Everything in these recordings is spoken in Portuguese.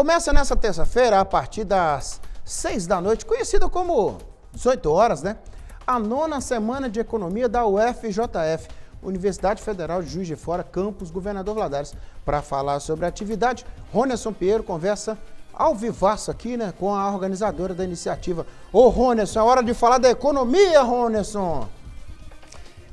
Começa nessa terça-feira, a partir das 6 da noite, conhecida como 18 horas, né? A nona semana de economia da UFJF, Universidade Federal de Juiz de Fora, campus Governador Valadares. Para falar sobre a atividade, Ronerson Pinheiro conversa ao vivaço aqui, né, com a organizadora da iniciativa. Ô, Ronerson, é hora de falar da economia, Ronerson!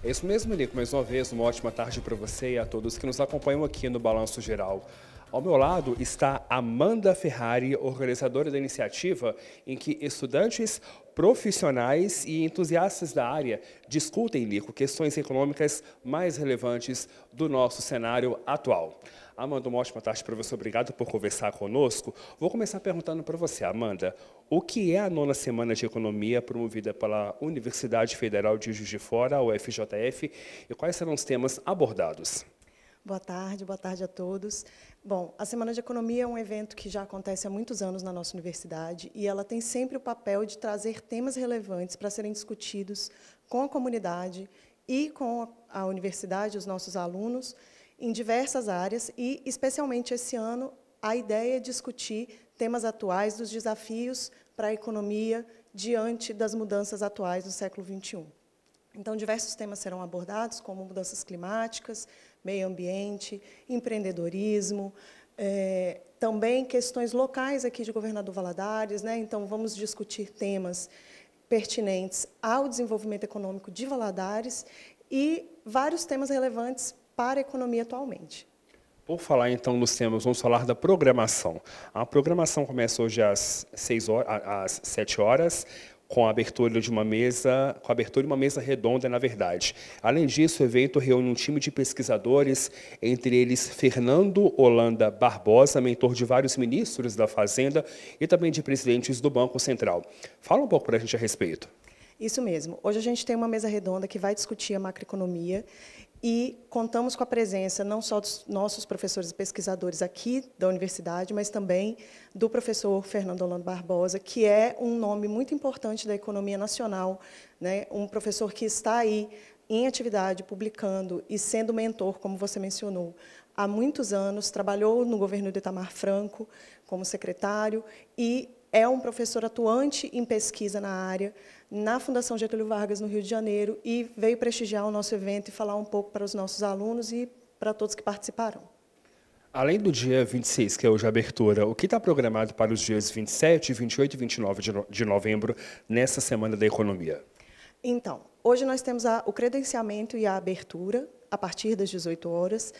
É isso mesmo, Nico. Mais uma vez, uma ótima tarde para você e a todos que nos acompanham aqui no Balanço Geral. Ao meu lado está Amanda Ferrari, organizadora da iniciativa, em que estudantes, profissionais e entusiastas da área discutem, Nico, questões econômicas mais relevantes do nosso cenário atual. Amanda, uma ótima tarde para você. Obrigado por conversar conosco. Vou começar perguntando para você, Amanda, o que é a nona semana de economia promovida pela Universidade Federal de Juiz de Fora, a UFJF, e quais serão os temas abordados? Boa tarde, boa tarde a todos. Bom, a Semana de Economia é um evento que já acontece há muitos anos na nossa universidade e ela tem sempre o papel de trazer temas relevantes para serem discutidos com a comunidade e com a universidade, os nossos alunos, em diversas áreas e, especialmente esse ano, a ideia é discutir temas atuais dos desafios para a economia diante das mudanças atuais do século XXI. Então, diversos temas serão abordados, como mudanças climáticas, meio ambiente, empreendedorismo, é, também questões locais aqui de Governador Valadares. Né? Então, vamos discutir temas pertinentes ao desenvolvimento econômico de Valadares e vários temas relevantes para a economia atualmente. Por falar então nos temas, vamos falar da programação. A programação começa hoje às, 6 horas, às 7 horas com a abertura de uma mesa, com a abertura de uma mesa redonda, na verdade. Além disso, o evento reúne um time de pesquisadores, entre eles Fernando Holanda Barbosa, mentor de vários ministros da Fazenda e também de presidentes do Banco Central. Fala um pouco para a gente a respeito. Isso mesmo. Hoje a gente tem uma mesa redonda que vai discutir a macroeconomia e contamos com a presença não só dos nossos professores e pesquisadores aqui da universidade, mas também do professor Fernando Orlando Barbosa, que é um nome muito importante da economia nacional, né? um professor que está aí em atividade, publicando e sendo mentor, como você mencionou, há muitos anos, trabalhou no governo de Itamar Franco como secretário e é um professor atuante em pesquisa na área, na Fundação Getúlio Vargas, no Rio de Janeiro, e veio prestigiar o nosso evento e falar um pouco para os nossos alunos e para todos que participaram. Além do dia 26, que é hoje a abertura, o que está programado para os dias 27, 28 e 29 de novembro, nessa Semana da Economia? Então, hoje nós temos a, o credenciamento e a abertura, a partir das 18 horas,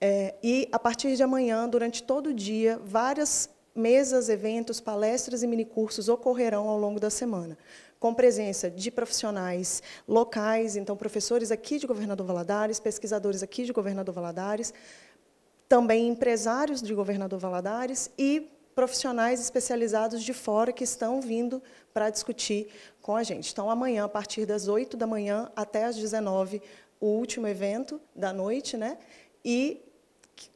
é, e a partir de amanhã, durante todo o dia, várias mesas, eventos, palestras e minicursos ocorrerão ao longo da semana, com presença de profissionais locais, então professores aqui de Governador Valadares, pesquisadores aqui de Governador Valadares, também empresários de Governador Valadares e profissionais especializados de fora que estão vindo para discutir com a gente. Então, amanhã, a partir das 8 da manhã até as 19, o último evento da noite, né? E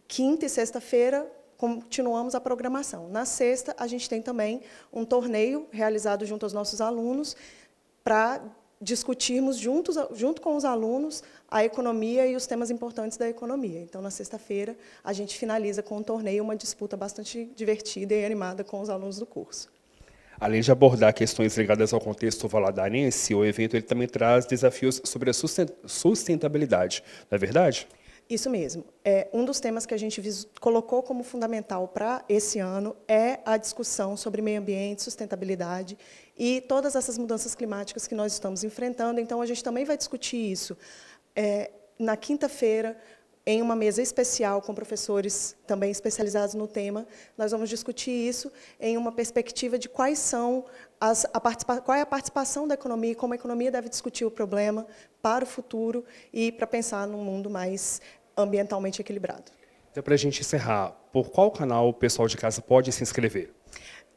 quinta e sexta-feira, continuamos a programação. Na sexta, a gente tem também um torneio realizado junto aos nossos alunos para discutirmos juntos, junto com os alunos a economia e os temas importantes da economia. Então, na sexta-feira, a gente finaliza com um torneio, uma disputa bastante divertida e animada com os alunos do curso. Além de abordar questões ligadas ao contexto valadarense, o evento ele também traz desafios sobre a sustentabilidade, não é verdade? Isso mesmo. É, um dos temas que a gente colocou como fundamental para esse ano é a discussão sobre meio ambiente, sustentabilidade e todas essas mudanças climáticas que nós estamos enfrentando. Então, a gente também vai discutir isso é, na quinta-feira, em uma mesa especial com professores também especializados no tema, nós vamos discutir isso em uma perspectiva de quais são as, a qual é a participação da economia e como a economia deve discutir o problema para o futuro e para pensar num mundo mais ambientalmente equilibrado. Então, para a gente encerrar, por qual canal o pessoal de casa pode se inscrever?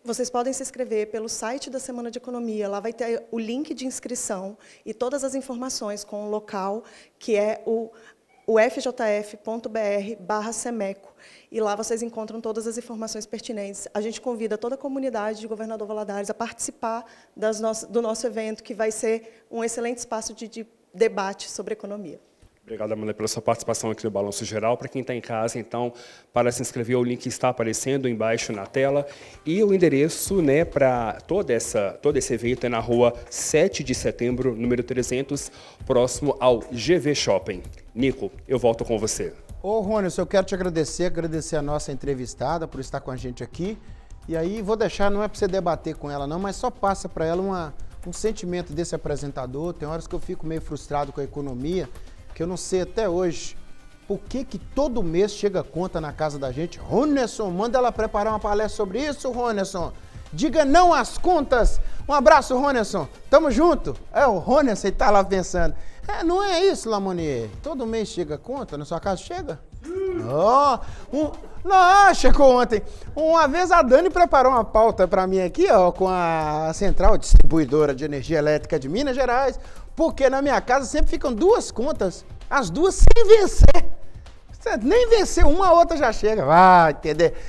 Vocês podem se inscrever pelo site da Semana de Economia. Lá vai ter o link de inscrição e todas as informações com o local, que é o ufjf.br semeco. E lá vocês encontram todas as informações pertinentes. A gente convida toda a comunidade de Governador Valadares a participar no do nosso evento, que vai ser um excelente espaço de, de debate sobre economia. Obrigado, Amanda, pela sua participação aqui no Balanço Geral. Para quem está em casa, então, para se inscrever, o link está aparecendo embaixo na tela. E o endereço né, para todo, esse evento é na rua 7 de setembro, número 300, próximo ao GV Shopping. Nico, eu volto com você. Ô, Rony, eu quero te agradecer, agradecer a nossa entrevistada por estar com a gente aqui. E aí, vou deixar, não é para você debater com ela, não, mas só passa para ela uma, um sentimento desse apresentador. Tem horas que eu fico meio frustrado com a economia que eu não sei até hoje por que, que todo mês chega conta na casa da gente. Ronesson, manda ela preparar uma palestra sobre isso, Ronesson. Diga não às contas. Um abraço, Ronesson. Tamo junto. É o Ronesson, tá lá pensando. É, não é isso, Lamonier. Todo mês chega conta, na sua casa chega? Ó, oh, um, não, chegou ontem. Uma vez a Dani preparou uma pauta para mim aqui, ó, com a Central Distribuidora de Energia Elétrica de Minas Gerais, porque na minha casa sempre ficam duas contas, as duas sem vencer. Nem vencer uma, a outra já chega. Vai entender.